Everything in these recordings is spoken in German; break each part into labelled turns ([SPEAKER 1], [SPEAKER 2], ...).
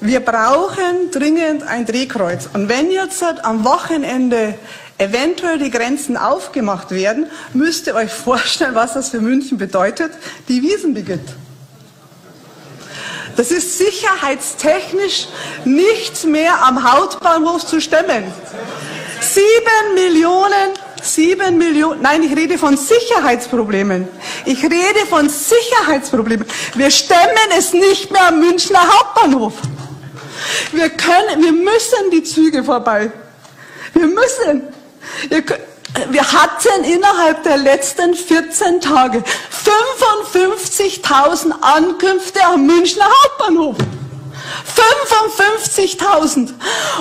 [SPEAKER 1] Wir brauchen dringend ein Drehkreuz. Und wenn jetzt am Wochenende eventuell die Grenzen aufgemacht werden, müsst ihr euch vorstellen, was das für München bedeutet. Die Wiesen beginnt. Das ist sicherheitstechnisch nicht mehr am Hauptbahnhof zu stemmen. Sieben Millionen, sieben Millionen, nein, ich rede von Sicherheitsproblemen. Ich rede von Sicherheitsproblemen. Wir stemmen es nicht mehr am Münchner Hauptbahnhof. Wir können, wir müssen die Züge vorbei. Wir müssen. Wir hatten innerhalb der letzten 14 Tage 55.000 Ankünfte am Münchner Hauptbahnhof. 55.000.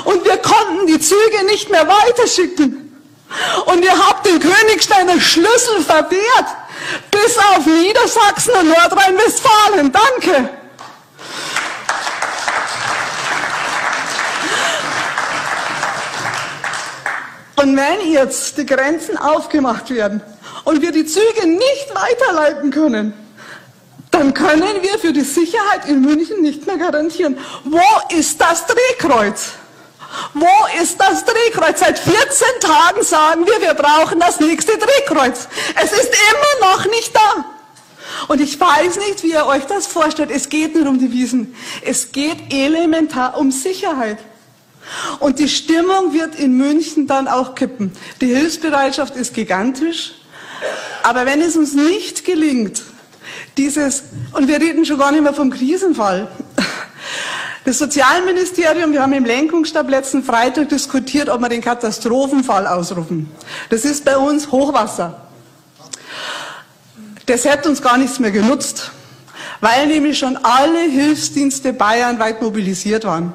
[SPEAKER 1] Und wir konnten die Züge nicht mehr weiterschicken. Und ihr habt den Königsteiner Schlüssel verwehrt. Bis auf Niedersachsen und Nordrhein-Westfalen. Danke. Und wenn jetzt die Grenzen aufgemacht werden und wir die Züge nicht weiterleiten können, dann können wir für die Sicherheit in München nicht mehr garantieren. Wo ist das Drehkreuz? Wo ist das Drehkreuz? Seit 14 Tagen sagen wir, wir brauchen das nächste Drehkreuz. Es ist immer noch nicht da. Und ich weiß nicht, wie ihr euch das vorstellt. Es geht nicht um die Wiesen. Es geht elementar um Sicherheit. Und die Stimmung wird in München dann auch kippen. Die Hilfsbereitschaft ist gigantisch. Aber wenn es uns nicht gelingt, dieses, und wir reden schon gar nicht mehr vom Krisenfall. Das Sozialministerium, wir haben im Lenkungsstab letzten Freitag diskutiert, ob wir den Katastrophenfall ausrufen. Das ist bei uns Hochwasser. Das hätte uns gar nichts mehr genutzt, weil nämlich schon alle Hilfsdienste bayernweit mobilisiert waren.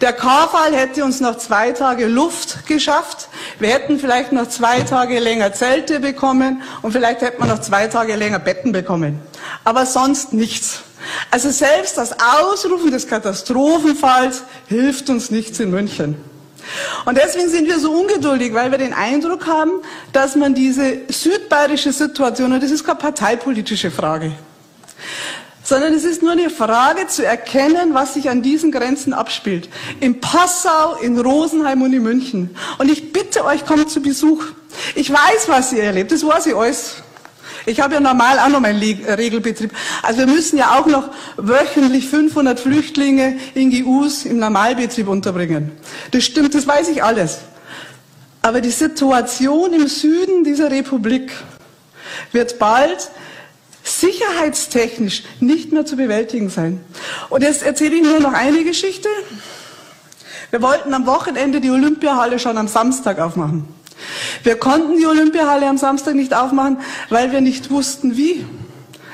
[SPEAKER 1] Der Karfall hätte uns noch zwei Tage Luft geschafft. Wir hätten vielleicht noch zwei Tage länger Zelte bekommen und vielleicht hätten wir noch zwei Tage länger Betten bekommen. Aber sonst nichts. Also selbst das Ausrufen des Katastrophenfalls hilft uns nichts in München. Und deswegen sind wir so ungeduldig, weil wir den Eindruck haben, dass man diese südbayerische Situation, und das ist keine parteipolitische Frage, sondern es ist nur eine Frage zu erkennen, was sich an diesen Grenzen abspielt. In Passau, in Rosenheim und in München. Und ich bitte euch, kommt zu Besuch. Ich weiß, was ihr erlebt, das weiß ich alles. Ich habe ja normal auch noch meinen Regelbetrieb. Also wir müssen ja auch noch wöchentlich 500 Flüchtlinge in GUs im Normalbetrieb unterbringen. Das stimmt, das weiß ich alles. Aber die Situation im Süden dieser Republik wird bald sicherheitstechnisch nicht mehr zu bewältigen sein. Und jetzt erzähle ich nur noch eine Geschichte. Wir wollten am Wochenende die Olympiahalle schon am Samstag aufmachen. Wir konnten die Olympiahalle am Samstag nicht aufmachen, weil wir nicht wussten, wie.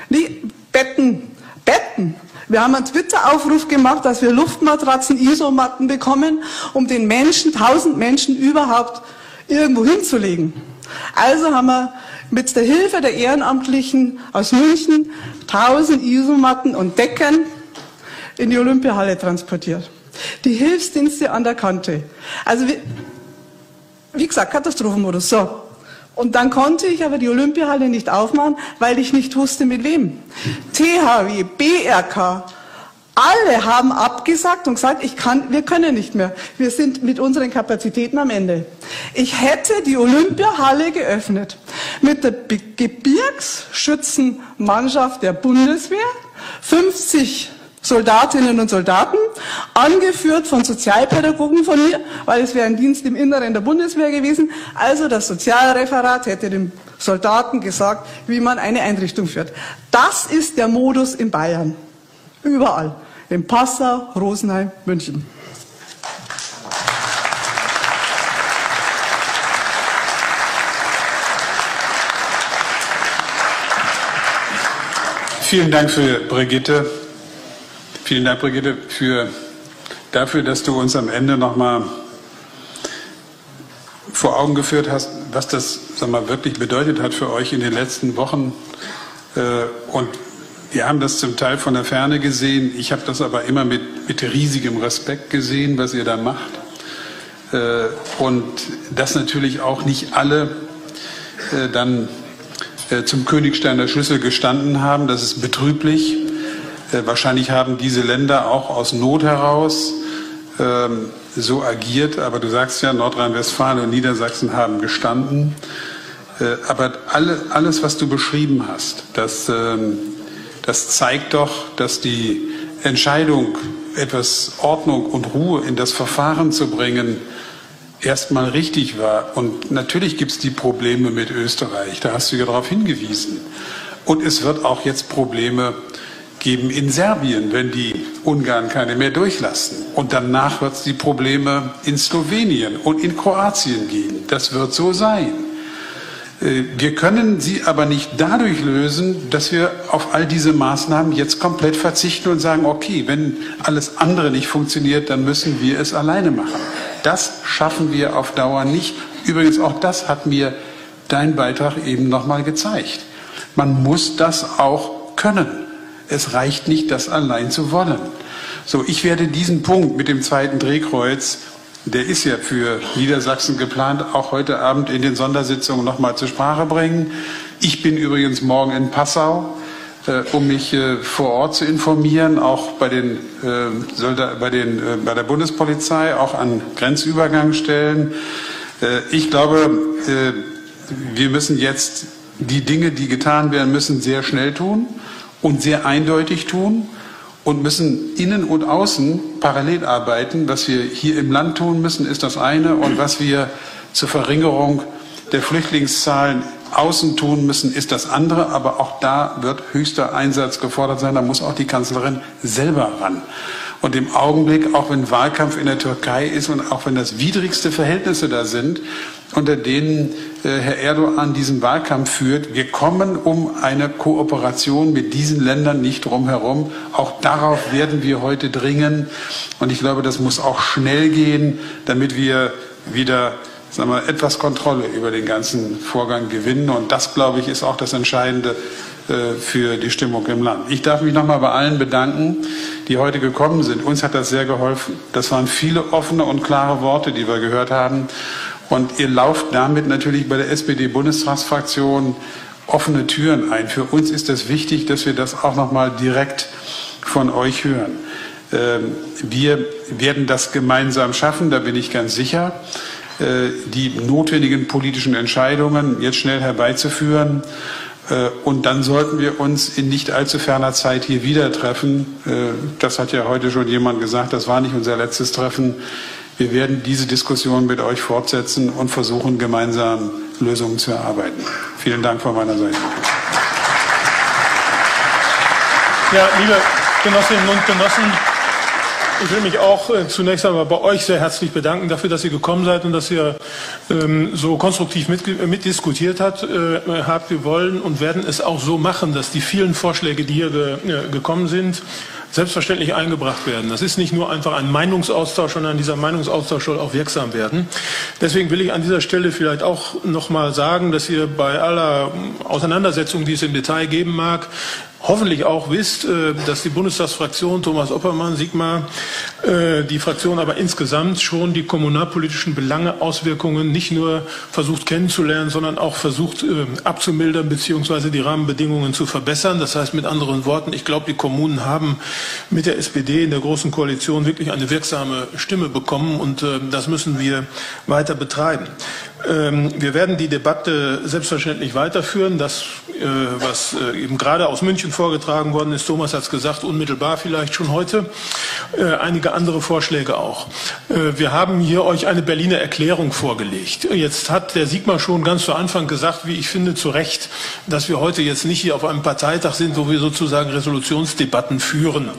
[SPEAKER 1] Nee, Betten, Betten. Wir haben einen Twitter-Aufruf gemacht, dass wir Luftmatratzen, Isomatten bekommen, um den Menschen, tausend Menschen überhaupt irgendwo hinzulegen. Also haben wir mit der Hilfe der Ehrenamtlichen aus München 1000 Isomatten und Decken in die Olympiahalle transportiert. Die Hilfsdienste an der Kante. Also wie, wie gesagt, Katastrophenmodus. So. Und dann konnte ich aber die Olympiahalle nicht aufmachen, weil ich nicht wusste mit wem. THW, BRK, alle haben abgesagt und gesagt, ich kann, wir können nicht mehr. Wir sind mit unseren Kapazitäten am Ende. Ich hätte die Olympiahalle geöffnet mit der Gebirgsschützenmannschaft der Bundeswehr, 50 Soldatinnen und Soldaten, angeführt von Sozialpädagogen von mir, weil es wäre ein Dienst im Inneren der Bundeswehr gewesen. Also das Sozialreferat hätte dem Soldaten gesagt, wie man eine Einrichtung führt. Das ist der Modus in Bayern. Überall in Passau, Rosenheim, München.
[SPEAKER 2] Vielen Dank für Brigitte. Vielen Dank, Brigitte, für, dafür, dass du uns am Ende nochmal vor Augen geführt hast, was das sag mal, wirklich bedeutet hat für euch in den letzten Wochen äh, und wir haben das zum Teil von der Ferne gesehen. Ich habe das aber immer mit, mit riesigem Respekt gesehen, was ihr da macht. Äh, und dass natürlich auch nicht alle äh, dann zum Königstein der Schlüssel gestanden haben. Das ist betrüblich. Äh, wahrscheinlich haben diese Länder auch aus Not heraus ähm, so agiert. Aber du sagst ja, Nordrhein-Westfalen und Niedersachsen haben gestanden. Äh, aber alle, alles, was du beschrieben hast, das, ähm, das zeigt doch, dass die Entscheidung, etwas Ordnung und Ruhe in das Verfahren zu bringen, erstmal richtig war. Und natürlich gibt es die Probleme mit Österreich, da hast du ja darauf hingewiesen. Und es wird auch jetzt Probleme geben in Serbien, wenn die Ungarn keine mehr durchlassen. Und danach wird es die Probleme in Slowenien und in Kroatien geben. Das wird so sein. Äh, wir können sie aber nicht dadurch lösen, dass wir auf all diese Maßnahmen jetzt komplett verzichten und sagen, okay, wenn alles andere nicht funktioniert, dann müssen wir es alleine machen. Das schaffen wir auf Dauer nicht. Übrigens, auch das hat mir dein Beitrag eben nochmal gezeigt. Man muss das auch können. Es reicht nicht, das allein zu wollen. So, ich werde diesen Punkt mit dem zweiten Drehkreuz, der ist ja für Niedersachsen geplant, auch heute Abend in den Sondersitzungen nochmal zur Sprache bringen. Ich bin übrigens morgen in Passau, um mich äh, vor Ort zu informieren, auch bei, den, äh, bei, den, äh, bei der Bundespolizei, auch an Grenzübergangsstellen. Äh, ich glaube, äh, wir müssen jetzt die Dinge, die getan werden müssen, sehr schnell tun und sehr eindeutig tun und müssen innen und außen parallel arbeiten. Was wir hier im Land tun müssen, ist das eine und was wir zur Verringerung der Flüchtlingszahlen außen tun müssen, ist das andere. Aber auch da wird höchster Einsatz gefordert sein. Da muss auch die Kanzlerin selber ran. Und im Augenblick, auch wenn Wahlkampf in der Türkei ist und auch wenn das widrigste Verhältnisse da sind, unter denen äh, Herr Erdogan diesen Wahlkampf führt. Wir kommen um eine Kooperation mit diesen Ländern nicht drumherum. Auch darauf werden wir heute dringen. Und ich glaube, das muss auch schnell gehen, damit wir wieder sagen wir, etwas Kontrolle über den ganzen Vorgang gewinnen. Und das, glaube ich, ist auch das Entscheidende äh, für die Stimmung im Land. Ich darf mich nochmal bei allen bedanken, die heute gekommen sind. Uns hat das sehr geholfen. Das waren viele offene und klare Worte, die wir gehört haben. Und ihr lauft damit natürlich bei der SPD-Bundestagsfraktion offene Türen ein. Für uns ist es wichtig, dass wir das auch noch mal direkt von euch hören. Ähm, wir werden das gemeinsam schaffen, da bin ich ganz sicher, die notwendigen politischen Entscheidungen jetzt schnell herbeizuführen. Äh, und dann sollten wir uns in nicht allzu ferner Zeit hier wieder treffen. Äh, das hat ja heute schon jemand gesagt, das war nicht unser letztes Treffen. Wir werden diese Diskussion mit euch fortsetzen und versuchen, gemeinsam Lösungen zu erarbeiten. Vielen Dank von meiner Seite.
[SPEAKER 3] Ja, liebe Genossinnen und Genossen, ich will mich auch äh, zunächst einmal bei euch sehr herzlich bedanken dafür, dass ihr gekommen seid und dass ihr ähm, so konstruktiv mit, äh, mitdiskutiert hat, äh, habt. Wir wollen und werden es auch so machen, dass die vielen Vorschläge, die hier ge, äh, gekommen sind, selbstverständlich eingebracht werden. Das ist nicht nur einfach ein Meinungsaustausch, sondern dieser Meinungsaustausch soll auch wirksam werden. Deswegen will ich an dieser Stelle vielleicht auch noch mal sagen, dass ihr bei aller Auseinandersetzung, die es im Detail geben mag, hoffentlich auch wisst, äh, dass die Bundestagsfraktion Thomas Oppermann, Sigmar, äh, die Fraktion aber insgesamt schon die kommunalpolitischen Belange, Auswirkungen nicht nur versucht kennenzulernen, sondern auch versucht äh, abzumildern bzw. die Rahmenbedingungen zu verbessern. Das heißt mit anderen Worten, ich glaube, die Kommunen haben mit der SPD in der Großen Koalition wirklich eine wirksame Stimme bekommen und das müssen wir weiter betreiben. Ähm, wir werden die Debatte selbstverständlich weiterführen. Das, was eben gerade aus München München vorgetragen worden ist. Thomas hat es gesagt, unmittelbar vielleicht schon heute. Äh, einige andere Vorschläge auch. Äh, wir haben hier euch eine Berliner Erklärung vorgelegt. Jetzt hat der Sigmar schon ganz zu Anfang gesagt, wie ich finde, zu Recht, dass wir heute jetzt nicht hier auf einem Parteitag sind, wo wir sozusagen Resolutionsdebatten führen.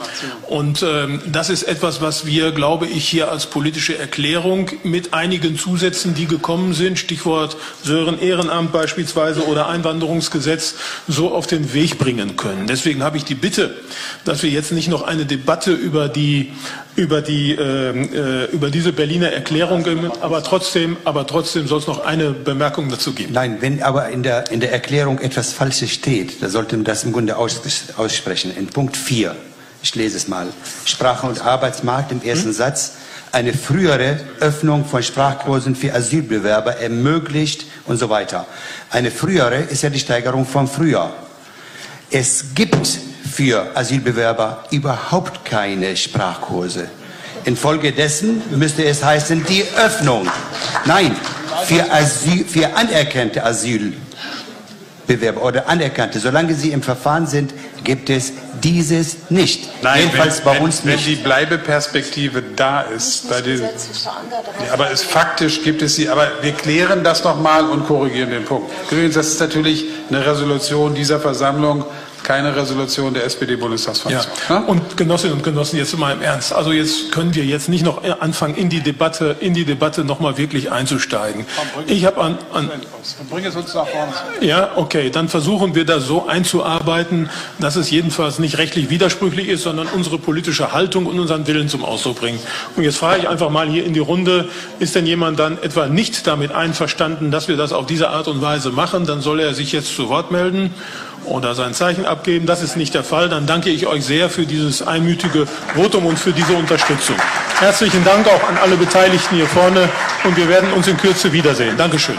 [SPEAKER 3] Und ähm, das ist etwas, was wir, glaube ich, hier als politische Erklärung mit einigen Zusätzen, die gekommen sind, Stichwort Sören Ehrenamt beispielsweise oder Einwanderungsgesetz, so auf den Weg bringen können. Deswegen habe ich die Bitte, dass wir jetzt nicht noch eine Debatte über die über die äh, über diese Berliner Erklärung, aber trotzdem, aber trotzdem soll es noch eine Bemerkung dazu geben.
[SPEAKER 4] Nein, wenn aber in der in der Erklärung etwas Falsches steht, da sollte man das im Grunde aus, aussprechen. In Punkt 4, ich lese es mal: Sprache und Arbeitsmarkt im ersten hm? Satz. Eine frühere Öffnung von Sprachkursen für Asylbewerber ermöglicht und so weiter. Eine frühere ist ja die Steigerung von früher. Es gibt für Asylbewerber überhaupt keine Sprachkurse. Infolgedessen müsste es heißen, die Öffnung. Nein, für, Asyl, für anerkannte Asylbewerber oder anerkannte, solange sie im Verfahren sind, gibt es dieses nicht.
[SPEAKER 2] Nein,
[SPEAKER 4] Jedenfalls
[SPEAKER 2] wenn,
[SPEAKER 4] bei
[SPEAKER 2] wenn,
[SPEAKER 4] uns
[SPEAKER 2] wenn
[SPEAKER 4] nicht.
[SPEAKER 2] die Bleibeperspektive da ist, bei den, ja, aber es, faktisch gibt es sie. Aber wir klären das nochmal und korrigieren den Punkt. Übrigens, das ist natürlich eine Resolution dieser Versammlung, keine Resolution der
[SPEAKER 3] Ja.
[SPEAKER 2] SPD-Bundestagsfraktion. ne?
[SPEAKER 3] Und Genossinnen und Genossen, jetzt mal im Ernst. Also jetzt können wir jetzt nicht noch anfangen, in die Debatte, in die Debatte nochmal wirklich einzusteigen. Ich habe an, an,
[SPEAKER 2] Bring es uns nach vorne.
[SPEAKER 3] ja, okay, dann versuchen wir das so einzuarbeiten, dass es jedenfalls nicht rechtlich widersprüchlich ist, sondern unsere politische Haltung und unseren Willen zum Ausdruck bringt. Und jetzt frage ich einfach mal hier in die Runde, ist denn jemand dann etwa nicht damit einverstanden, dass wir das auf diese Art und Weise machen? Dann soll er sich jetzt zu Wort melden oder sein Zeichen abgeben. Das ist nicht der Fall. Dann danke ich euch sehr für dieses einmütige Votum und für diese Unterstützung. Herzlichen Dank auch an alle Beteiligten hier vorne und wir werden uns in Kürze wiedersehen. Dankeschön.